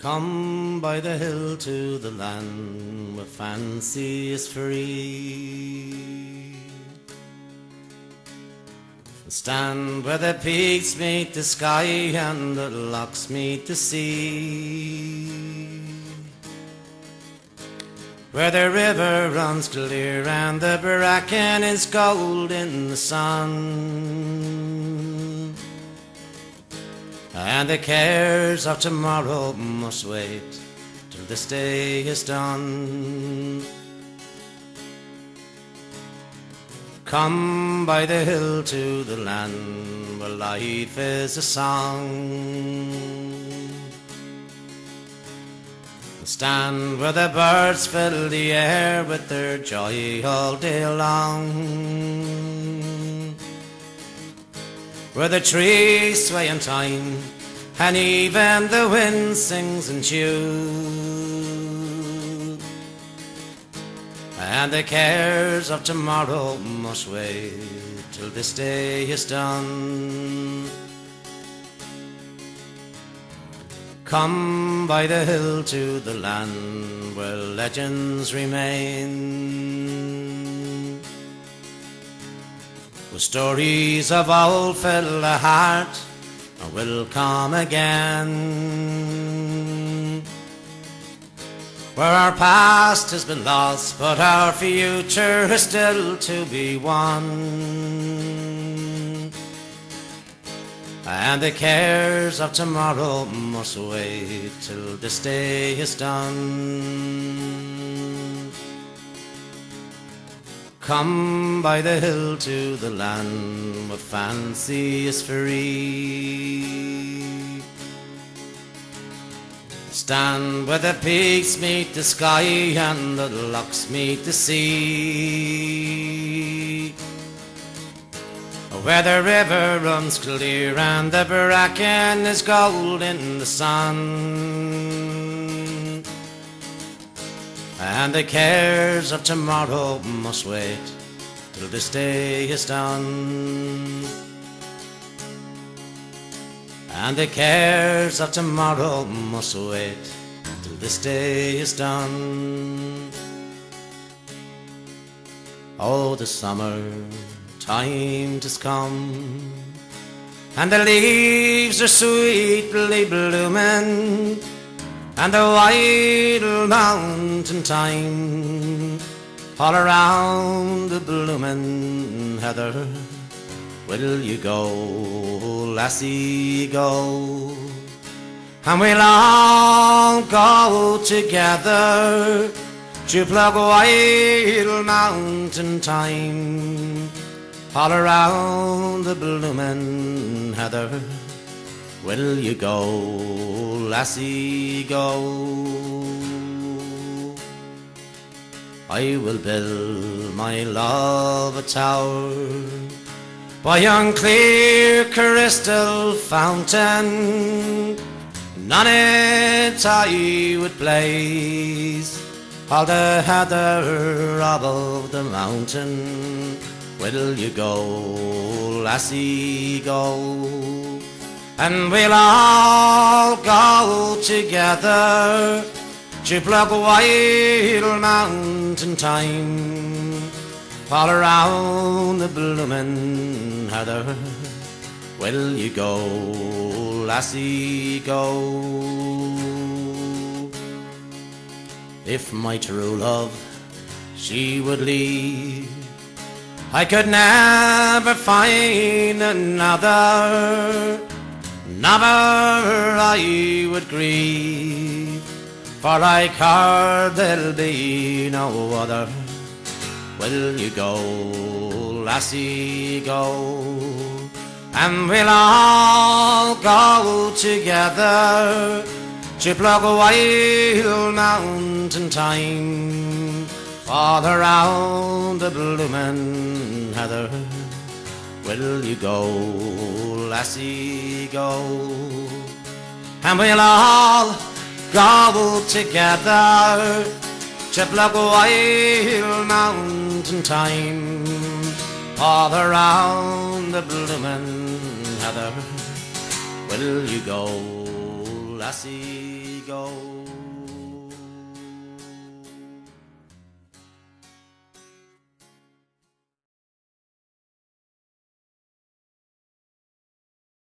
Come by the hill to the land where fancy is free. Stand where the peaks meet the sky and the lochs meet the sea. Where the river runs clear and the bracken is gold in the sun. And the cares of tomorrow must wait till this day is done. Come by the hill to the land where life is a song. Stand where the birds fill the air with their joy all day long. Where the trees sway in time and even the wind sings in tune. And the cares of tomorrow must wait till this day is done. Come by the hill to the land where legends remain. Where stories of old the heart will come again. Where our past has been lost, but our future is still to be won. And the cares of tomorrow must wait till this day is done. Come by the hill to the land where fancy is free. Stand where the peaks meet the sky and the lochs meet the sea. Where the river runs clear and the bracken is gold in the sun. And the cares of tomorrow must wait till this day is done. And the cares of tomorrow must wait till this day is done. Oh, the summer time has come, and the leaves are sweetly blooming, and the white mountain thyme all around the blooming heather. Will you go, lassie, go? And we'll all go together to pluck white mountain thyme all around the bloomin' heather. Will you go, lassie, go? I will build my love a tower by yon clear crystal fountain. And on it I would place all the heather above the mountain. Will you go, lassie, go? And we'll all go together to pluck white mountain thyme all around the bloomin' heather. Will you go, lassie, go? If my true love she would leave, I could never find another. Never I would grieve, for like her there'll be no other. Will you go, lassie, go? And we'll all go together to pluck wild mountain thyme all around the bloomin' heather. Will you go, lassie, go? And we'll all go together to pluck wild mountain thyme all around the bloomin' heather. Will you go, lassie goes.